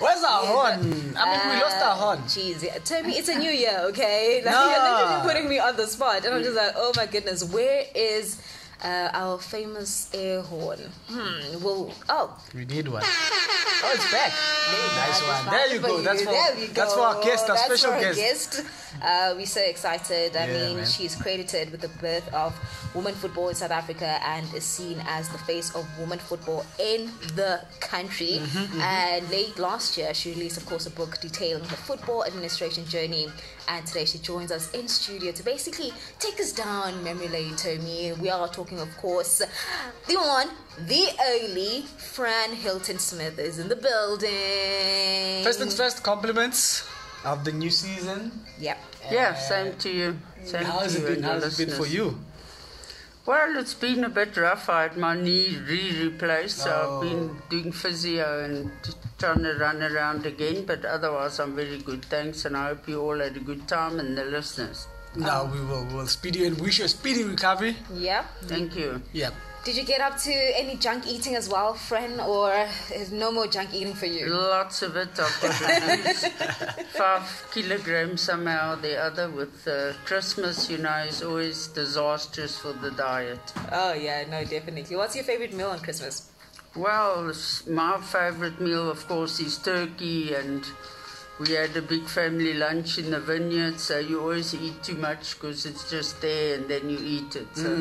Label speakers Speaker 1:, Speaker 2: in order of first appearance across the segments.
Speaker 1: Where's our horn? I mean, we lost our uh, horn.
Speaker 2: Jeez, yeah. tell me it's a new year, okay? Like,
Speaker 1: Nah.
Speaker 2: You're literally putting me on the spot, and I'm just like, oh my goodness, where is uh, our famous air horn? Hmm. Well, oh,
Speaker 1: We need one. Oh, it's back. Nice
Speaker 2: Just
Speaker 1: one. There you
Speaker 2: for
Speaker 1: go. That's for
Speaker 2: There we
Speaker 1: that's for our
Speaker 2: go.
Speaker 1: guest, our
Speaker 2: That's
Speaker 1: special
Speaker 2: for our
Speaker 1: guest.
Speaker 2: guest. Uh, we're so excited. I
Speaker 1: Yeah,
Speaker 2: mean,
Speaker 1: man.
Speaker 2: she's credited with the birth of women football in South Africa and is seen as the face of women football in the country.
Speaker 1: Mm-hmm,
Speaker 2: And late last year, she released, of course, a book detailing her football administration journey. And today she joins us in studio to basically take us down memory lane, Tommy. We are talking, of course, the one, the only Fran Hilton Smith is in the building.
Speaker 1: First things first, compliments of the new season.
Speaker 2: Yep.
Speaker 3: Yeah, same to you. Uh, same
Speaker 1: How has it been? How has it been for you?
Speaker 3: Well, it's been a bit rough. I had my knee re-replaced, so
Speaker 1: Oh.
Speaker 3: I've been doing physio and trying to run around again. But otherwise, I'm very good. Thanks, and I hope you all had a good time and the listeners.
Speaker 1: No, we will. We will speed you and wish you a speedy recovery.
Speaker 2: Yeah.
Speaker 3: Thank you.
Speaker 1: Yeah.
Speaker 2: Did you get up to any junk eating as well, Fran, or is no more junk eating for you?
Speaker 3: Lots of it. I've got to lose five kilograms somehow or the other. With uh, Christmas, you know, is always disastrous for the diet.
Speaker 2: Oh yeah, no, definitely. What's your favorite meal on Christmas?
Speaker 3: Well, my favorite meal, of course, is turkey, and we had a big family lunch in the vineyard. So you always eat too much because it's just there, and then you eat it. So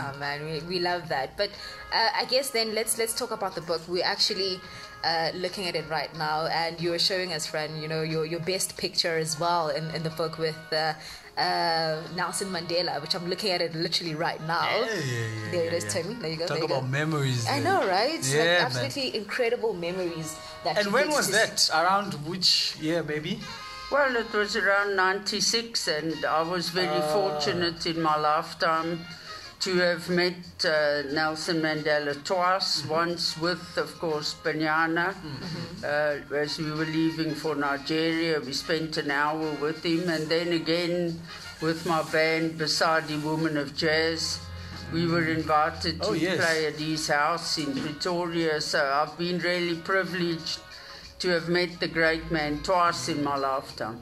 Speaker 2: Oh man, we, we love that. But uh, I guess then let's let's talk about the book. We're actually uh, looking at it right now, and you were showing us, Fran, you know, your your best picture as well in, in the book with. Uh, uh, Nelson Mandela, which I'm looking at it literally right now.
Speaker 1: Yeah, yeah, yeah,
Speaker 2: there it
Speaker 1: yeah,
Speaker 2: is,
Speaker 1: yeah.
Speaker 2: Tommy. There you go.
Speaker 1: Talk
Speaker 2: there you
Speaker 1: about
Speaker 2: go.
Speaker 1: memories.
Speaker 2: I know, right?
Speaker 1: Yeah,
Speaker 2: like
Speaker 1: man.
Speaker 2: absolutely incredible memories that.
Speaker 1: And
Speaker 2: you
Speaker 1: when was
Speaker 2: to
Speaker 1: that? Around which year, maybe?
Speaker 3: Well, it was around 96, and I was very fortunate in my lifetime to have met uh, Nelson Mandela twice. Once with, of course, Banyana. Uh, as we were leaving for Nigeria, we spent an hour with him, and then again with my band, Basadi Women of Jazz. We were invited to
Speaker 1: Oh, yes.
Speaker 3: play at his house in Pretoria, so I've been really privileged to have met the great man twice in my lifetime.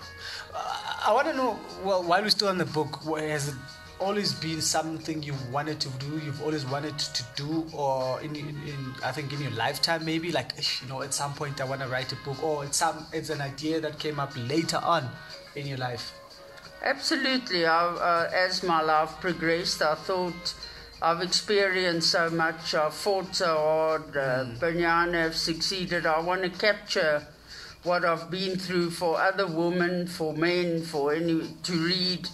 Speaker 1: I want to know. Well, while we're still on the book, has it always been something you've wanted to do? You've always wanted to do, or in, in, in I think in your lifetime, maybe like you know, at some point I want to write a book, or it's some it's an idea that came up later on in your life.
Speaker 3: Absolutely. I, uh, as my life progressed, I thought I've experienced so much. I've fought so hard. Uh, Banyana have succeeded. I want to capture what I've been through for other women, for men, for any to read, mm.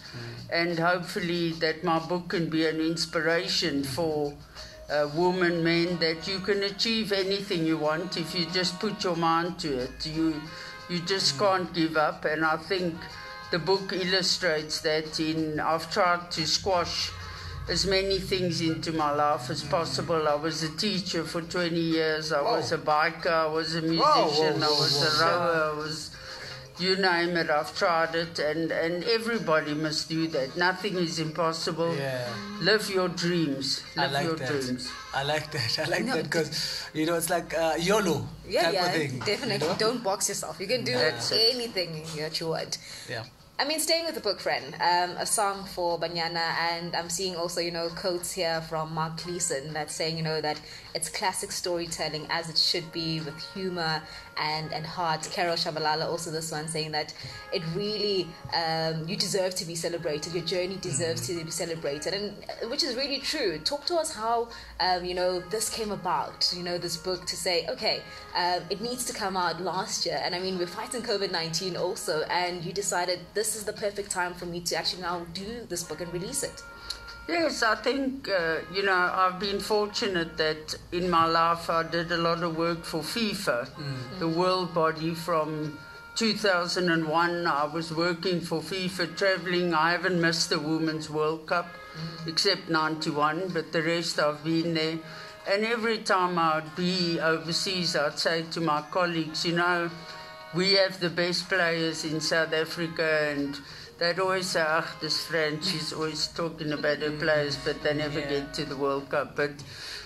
Speaker 3: and hopefully that my book can be an inspiration mm. for. Uh, women, men, that you can achieve anything you want if you just put your mind to it. You, you just mm. can't give up, and I think the book illustrates that in I've tried to squash as many things into my life as possible. I was a teacher for 20 years, I was a biker, I was a musician,
Speaker 1: whoa,
Speaker 3: I was a rower, I was you name it, I've tried it and, and everybody must do that. Nothing is impossible.
Speaker 1: Yeah.
Speaker 3: Live your dreams.
Speaker 1: I like
Speaker 3: your
Speaker 1: that.
Speaker 3: dreams.
Speaker 1: I like that. I like
Speaker 2: No,
Speaker 1: that because you know it's like uh, YOLO
Speaker 2: Yeah,
Speaker 1: type
Speaker 2: yeah,
Speaker 1: of thing.
Speaker 2: definitely.
Speaker 1: you know?
Speaker 2: Don't box yourself. You can do
Speaker 3: That's it.
Speaker 2: anything that you want.
Speaker 1: Yeah.
Speaker 2: I mean, staying with the book, Fran, um, a song for Banyana, and I'm seeing also, you know, quotes here from Mark Gleeson that's saying, you know, that it's classic storytelling as it should be with humor and, and heart. Carol Shabalala, also this one, saying that it really, um, you deserve to be celebrated, your journey deserves to be celebrated, and uh, which is really true. Talk to us how, um, you know, this came about, you know, this book to say, okay, um, it needs to come out last year, and I mean, we're fighting COVID 19 also, and you decided this is the perfect time for me to actually now do this book and release it.
Speaker 3: Yes, I think, uh, you know, I've been fortunate that in my life I did a lot of work for FIFA, the world body from 2001. I was working for FIFA, traveling. I haven't missed the Women's World Cup except 91, but the rest I've been there. And every time I'd be overseas, I'd say to my colleagues, you know, we have the best players in South Africa and they'd always say, "Ah, this Fran, she's always talking about her players, but they never
Speaker 1: Yeah.
Speaker 3: get to the World Cup." But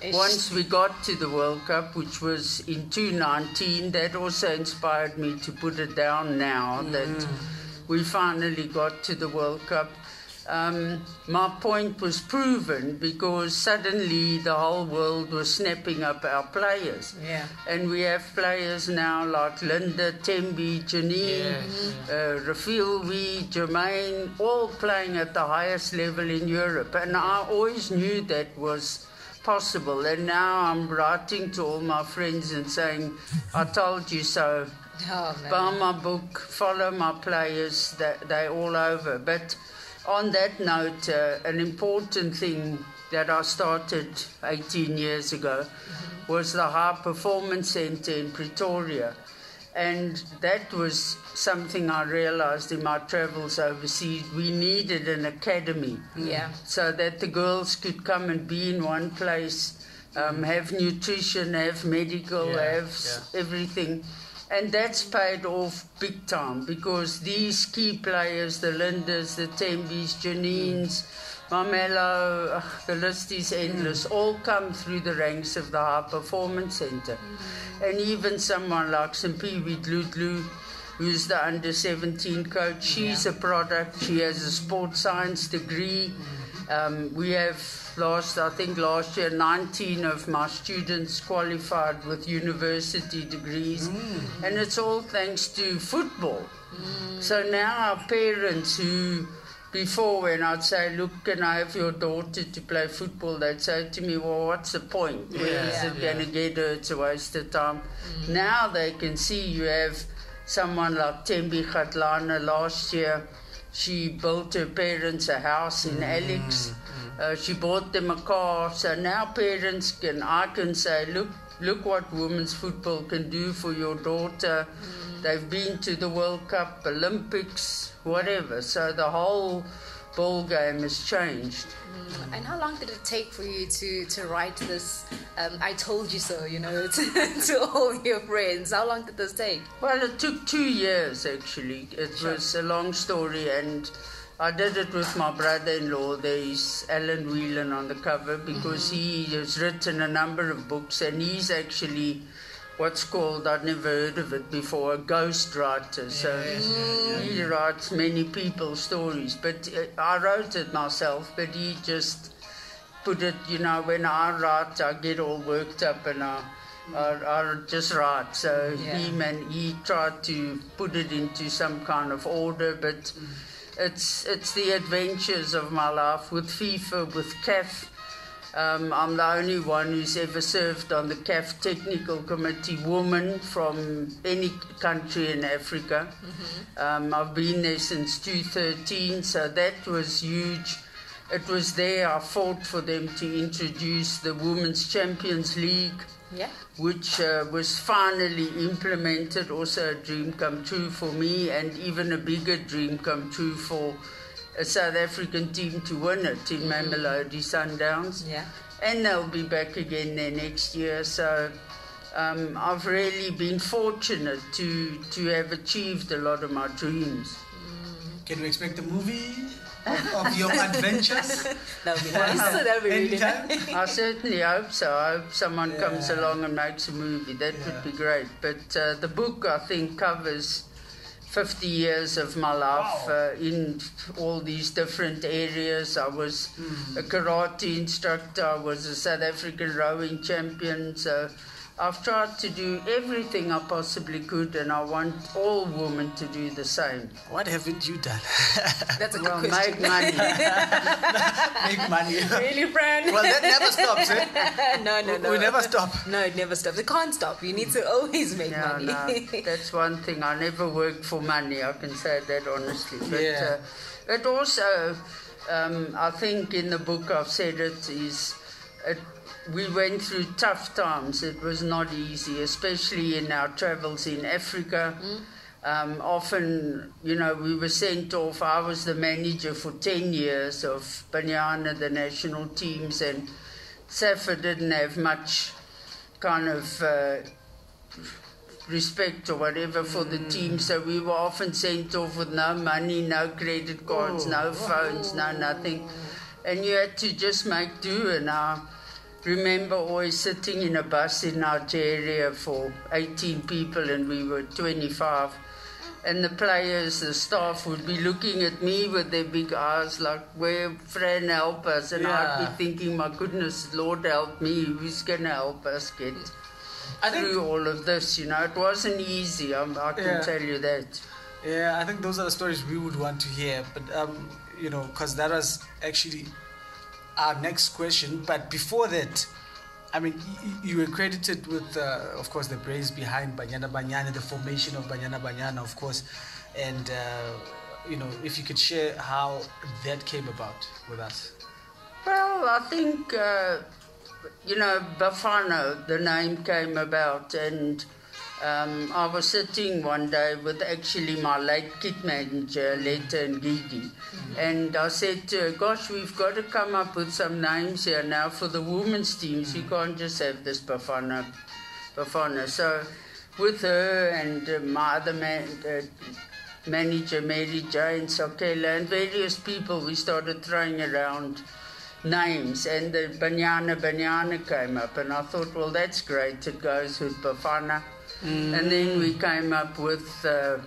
Speaker 2: Ish.
Speaker 3: once we got to the World Cup, which was in 2019, that also inspired me to put it down now that we finally got to the World Cup. Um, my point was proven because suddenly the whole world was snapping up our players.
Speaker 2: Yeah.
Speaker 3: And we have players now like Linda, Thembi, Janine, uh, Refiloe, Jermaine, all playing at the highest level in Europe. And I always knew that was possible. And now I'm writing to all my friends and saying, I told you so.
Speaker 2: Oh.
Speaker 3: Buy my book, follow my players, they, they're all over. But on that note, uh, an important thing that I started 18 years ago was the High Performance Center in Pretoria. And that was something I realized in my travels overseas. We needed an academy
Speaker 2: Yeah.
Speaker 3: so that the girls could come and be in one place, um, have nutrition, have medical,
Speaker 1: Yeah,
Speaker 3: have
Speaker 1: yeah.
Speaker 3: everything. And that's paid off big time because these key players, the Lindas, the Thembis, Janines, Mamello, the list is endless, all come through the ranks of the High Performance Center. And even someone like Simphiwe Dludlu, who's the under 17 coach, she's a product, she has a sports science degree. Um, we have last, I think last year, 19 of my students qualified with university degrees, mm. and it's all thanks to football. Mm. So now our parents who, before when I'd say, look, can I have your daughter to play football, they'd say to me, well, what's the point? Where is
Speaker 1: Yeah,
Speaker 3: it
Speaker 1: yeah.
Speaker 3: going to get her? It's a waste of time. Mm. Now they can see you have someone like Thembi Kgatlana last year. She built her parents a house in Alex. Uh, she bought them a car. So now parents can, I can say, look, look what women's football can do for your daughter. They've been to the World Cup, Olympics, whatever. So the whole ball game has changed.
Speaker 2: And how long did it take for you to, to write this um, I told you so, you know, to, to all your friends? How long did this take?
Speaker 3: Well, it took two years actually. It was a long story, and I did it with my brother-in-law. There's Alan Whelan on the cover because he has written a number of books, and he's actually what's called I'd never heard of it before a ghost writer. So he writes many people's stories, but uh, I wrote it myself. But he just put it, you know, when I write, I get all worked up and I, I just write. So
Speaker 2: Yeah.
Speaker 3: he man, he tried to put it into some kind of order, but it's it's the adventures of my life with FIFA, with CAF. Um, I'm the only one who's ever served on the CAF technical committee, woman from any country in Africa. Um, I've been there since 2013, so that was huge. It was there I fought for them to introduce the Women's Champions League,
Speaker 2: Yeah.
Speaker 3: which uh, was finally implemented. Also, a dream come true for me, and even a bigger dream come true for a South African team to win it in Mamelodi Sundowns
Speaker 2: Yeah.
Speaker 3: and they'll be back again there next year. So um, I've really been fortunate to to have achieved a lot of my dreams.
Speaker 1: Can we expect a movie of, of your adventures?
Speaker 2: That would be nice. that would be really nice.
Speaker 3: I certainly hope so. I hope someone comes along and makes a movie. That
Speaker 1: Yeah.
Speaker 3: would be great. But uh, the book, I think, covers 50 years of my life
Speaker 1: Wow.
Speaker 3: uh, in all these different areas. I was
Speaker 1: Hmm.
Speaker 3: a karate instructor, I was a South African rowing champion. So I've tried to do everything I possibly could, and I want all women to do the same.
Speaker 1: What haven't you done?
Speaker 2: That's a good
Speaker 3: Well,
Speaker 2: question.
Speaker 3: make money.
Speaker 1: Make money.
Speaker 2: really, Fran?
Speaker 1: well, that never stops, eh?
Speaker 2: no, no, no.
Speaker 1: We never stop.
Speaker 2: No, it never stops. It can't stop. You need to always make
Speaker 3: No,
Speaker 2: money.
Speaker 3: no, that's one thing. I never worked for money. I can say that honestly. But
Speaker 1: Yeah.
Speaker 3: uh, it also, um, I think in the book I've said it is, it, we went through tough times. It was not easy, especially in our travels in Africa. Um, often, you know, we were sent off. I was the manager for 10 years of Banyana, the national teams, and Safa didn't have much kind of uh, respect or whatever for the team. So we were often sent off with no money, no credit cards, no phones, no nothing. And you had to just make do. And I remember always sitting in a bus in Nigeria for 18 people, and we were 25. And the players, the staff would be looking at me with their big eyes, like, where Fran help us? And I'd be thinking, my goodness, Lord help me, who's going to help us get
Speaker 1: I think
Speaker 3: through all of this? You know, it wasn't easy, um, I can
Speaker 1: Yeah.
Speaker 3: tell you that.
Speaker 1: Yeah, I think those are the stories we would want to hear. But um, you know, because that was actually our next question. But before that, I mean, you were credited with, uh, of course, the brains behind Banyana Banyana, the formation of Banyana Banyana, of course, and uh, you know, if you could share how that came about with us.
Speaker 3: Well, I think, uh, you know, Bafana, the name came about, and um, I was sitting one day with actually my late kit manager, Letta and Gigi, and I said to her, Gosh, we've got to come up with some names here now for the women's teams. You can't just have this Bafana. Bafana. So, with her and uh, my other man, uh, manager, Mary Jane Sokela, and various people, we started throwing around names and the Banyana Banyana came up and I thought, well, that's great. It goes with Bafana. And then we came up with uh,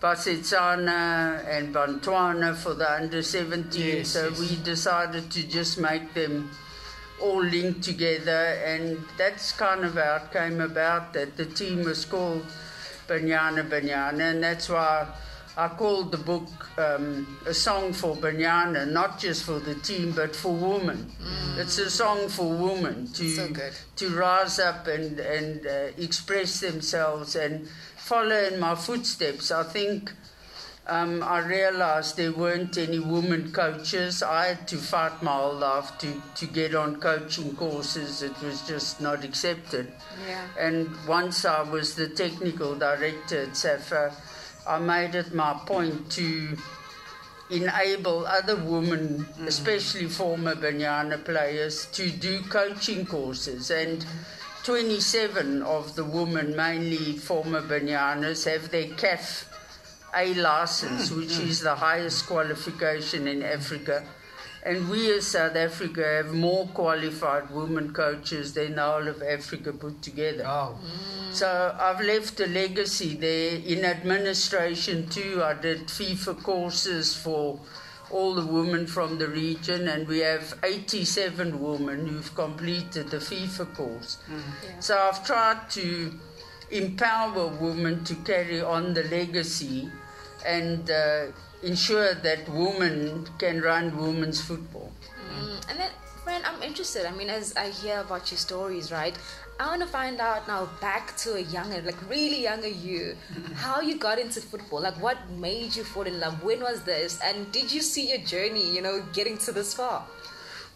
Speaker 3: Basetsana and Bantwana for the under 17.
Speaker 1: Yes,
Speaker 3: so
Speaker 1: yes.
Speaker 3: we decided to just make them all linked together and that's kind of how it came about that the team was called Banyana Banyana and that's why I called the book um, a song for Banyana, not just for the team but for women. It's a song for women to
Speaker 2: So
Speaker 3: to rise up and and uh, express themselves and follow in my footsteps. I think um, I realized there weren't any women coaches. I had to fight my whole life to, to get on coaching courses. It was just not accepted.
Speaker 2: Yeah.
Speaker 3: And once I was the technical director at SAFA, I made it my point to enable other women, mm. especially former Banyana players, to do coaching courses. And 27 of the women, mainly former Banyanas, have their CAF A license, mm, which mm. is the highest qualification in Africa. And we as South Africa have more qualified women coaches than the whole of Africa put together.
Speaker 1: Oh, mm.
Speaker 3: So I've left a legacy there in administration too. I did FIFA courses for all the women from the region, and we have 87 women who've completed the FIFA course. Mm.
Speaker 2: Yeah.
Speaker 3: So I've tried to empower women to carry on the legacy and uh, ensure that women can run women's football.
Speaker 2: Mm, and then, Fran, I'm interested. I mean, as I hear about your stories, right? I want to find out now, back to a younger, like really younger you, how you got into football. Like, what made you fall in love? When was this? And did you see your journey, you know, getting to this far?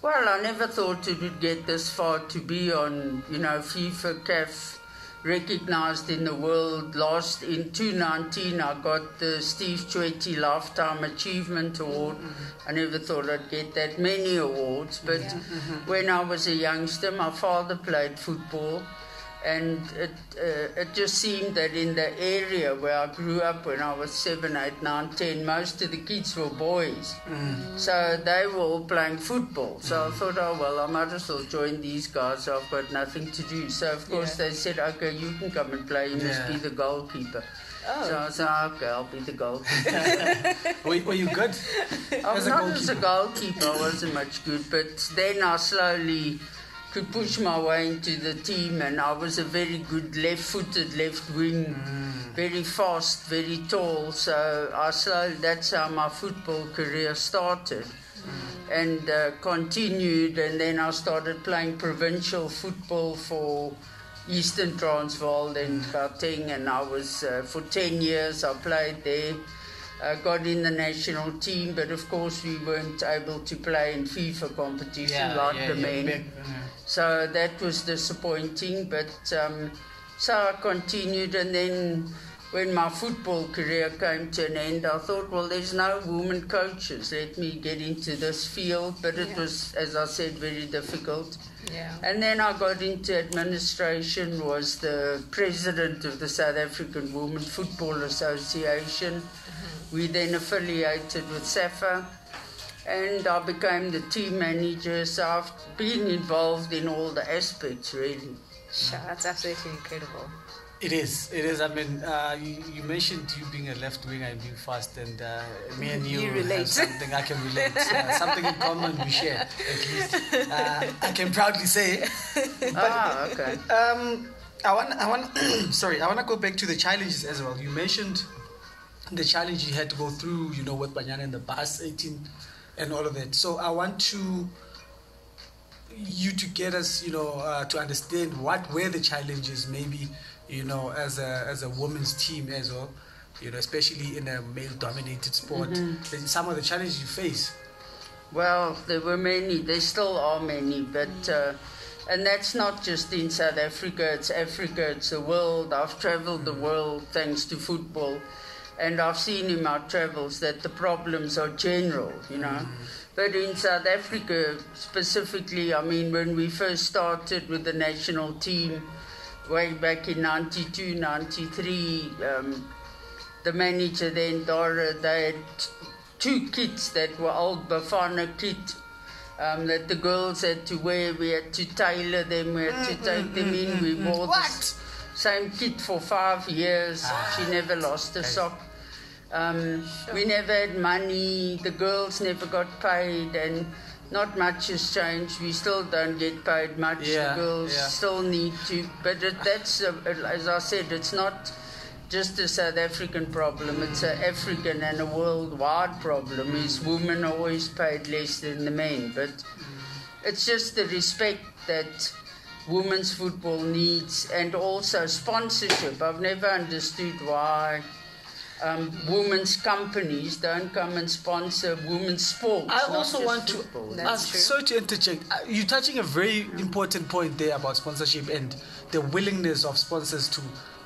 Speaker 3: Well, I never thought it would get this far to be on, you know, FIFA CAF recognized in the world. Last in 2019, I got the Steve Tshwete Lifetime Achievement Award. Mm-hmm. I never thought I'd get that many awards, but mm-hmm. when I was a youngster, my father played football. And it, uh, it just seemed that in the area where I grew up when I was seven, eight, nine, ten, most of the kids were boys. So they were all playing football. So I thought, oh well, I might as well join these guys. I've got nothing to do. So of course
Speaker 2: Yeah.
Speaker 3: they said, okay, you can come and play. You must be the goalkeeper.
Speaker 2: Oh.
Speaker 3: So I said, okay, I'll be the goalkeeper.
Speaker 1: were, were you good?
Speaker 3: I was
Speaker 1: As a
Speaker 3: not as a goalkeeper, I wasn't much good, but then I slowly could push my way into the team, and I was a very good left-footed left wing, very fast, very tall. So I slowly that's how my football career started. And uh, continued, and then I started playing provincial football for Eastern Transvaal and Gauteng, and I was uh, for 10 years I played there. Uh, got in the national team, but of course we weren't able to play in FIFA competition like the men.
Speaker 1: yeah.
Speaker 3: So that was disappointing, but um, so I continued, and then when my football career came to an end, I thought, well, there's no women coaches. Let me get into this field, but it
Speaker 2: Yeah.
Speaker 3: was, as I said, very difficult.
Speaker 2: Yeah.
Speaker 3: And then I got into administration, was the president of the South African Women Football Association. We then affiliated with SAFA and I became the team manager. So I've been involved in all the aspects really.
Speaker 2: Sure, that's absolutely incredible.
Speaker 1: It is. It is. I mean, uh, you, you mentioned you being a left winger and being fast, and uh, me and you,
Speaker 2: You
Speaker 1: have
Speaker 2: relate.
Speaker 1: something I can relate. Uh, something in common we share, at least. Uh, I can proudly say.
Speaker 3: ah, okay.
Speaker 1: Um, I want. I want. sorry. I want to go back to the challenges as well. You mentioned the challenge you had to go through. You know, with Banyana and the bus 18, and all of that. So I want to you to get us, you know, uh, to understand what were the challenges, maybe, you know, as a as a women's team as well, you know, especially in a male-dominated sport. Then Some of the challenges you face.
Speaker 3: Well, there were many. There still are many, but uh, and that's not just in South Africa. It's Africa. It's the world. I've travelled the world thanks to football, and I've seen in my travels that the problems are general. You know. But in South Africa specifically, I mean, when we first started with the national team way back in 92, 93, um, the manager then, Dora, they had two kits that were old Bafana kit um, that the girls had to wear. We had to tailor them, we had to take them in. We wore the s- same kit for five years. She never lost a sock. Um, We never had money, the girls never got paid, and not much has changed. We still don't get paid much.
Speaker 1: Yeah,
Speaker 3: the girls
Speaker 1: yeah.
Speaker 3: still need to, but it, that's, uh, as I said, it's not just a South African problem, it's an African and a worldwide problem. Is women are always paid less than the men, but it's just the respect that women's football needs and also sponsorship. I've never understood why um, women's companies don't come and sponsor women's sports.
Speaker 1: I also want to
Speaker 3: football.
Speaker 2: That's
Speaker 1: ask, sorry to interject. Uh, You're touching a very important point there about sponsorship and the willingness of sponsors to,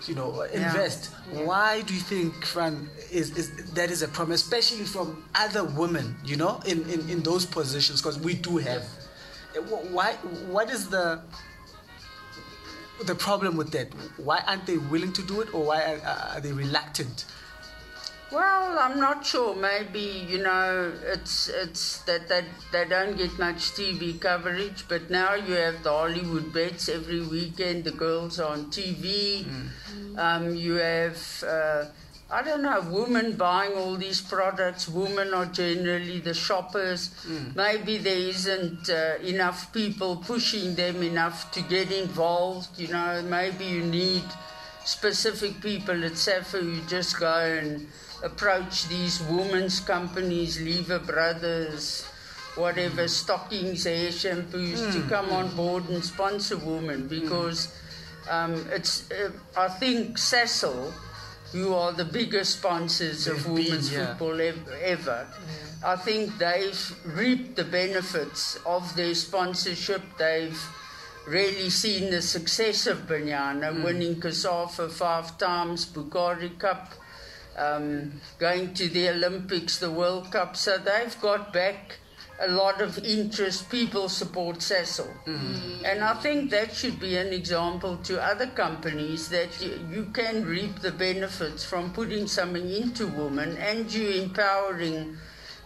Speaker 1: you know, invest. Why do you think, Fran, is, is that is a problem, especially from other women, you know, in, in, in those positions? Because we do have. Uh, Why? What is the the problem with that? Why aren't they willing to do it, or why are, are they reluctant?
Speaker 3: Well, I'm not sure. Maybe you know, it's it's that they, they don't get much TV coverage. But now you have the Hollywoodbets every weekend. The girls are on TV. Um, you have uh, I don't know, women buying all these products. Women are generally the shoppers. Maybe there isn't uh, enough people pushing them enough to get involved. You know, maybe you need specific people at SAFA who just go and approach these women's companies, Lever Brothers, whatever, stockings, hair shampoos, to come on board and sponsor women because um, it's, uh, I think Sasol, who are the biggest sponsors of
Speaker 1: been,
Speaker 3: women's
Speaker 1: yeah.
Speaker 3: football ev- ever, I think they've reaped the benefits of their sponsorship. They've really seen the success of Banyana, winning COSAFA five times, Bukhari Cup, um, going to the Olympics, the World Cup. So they've got back a lot of interest. People support Sasol. And I think that should be an example to other companies that you, you can reap the benefits from putting something into women and you empowering.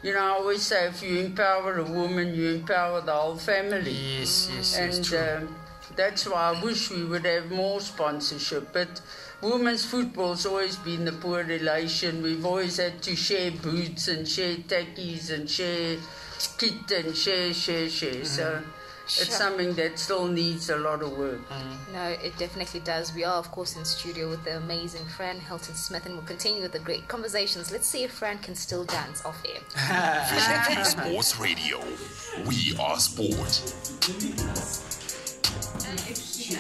Speaker 3: You know, I always say if you empower a woman, you empower the whole family
Speaker 1: Yes, yes,
Speaker 3: and um, that's why I wish we would have more sponsorship. But women's football's always been the poor relation. We've always had to share boots and share tackies and share kit and share, share, share. So mm-hmm. it's
Speaker 2: Sure.
Speaker 3: something that still needs a lot of work. Mm-hmm.
Speaker 2: No, it definitely does. We are, of course, in studio with the amazing Fran Hilton Smith, and we'll continue with the great conversations. Let's see if Fran can still dance off air.
Speaker 4: Sports Radio. We are sport if she